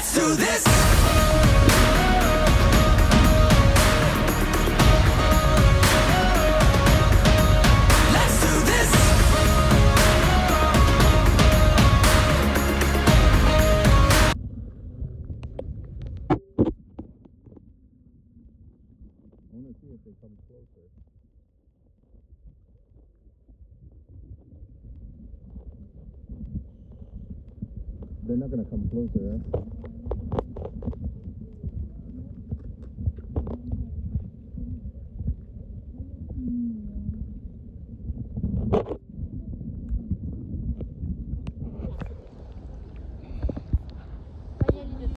Let's do this. They're not gonna come closer, huh?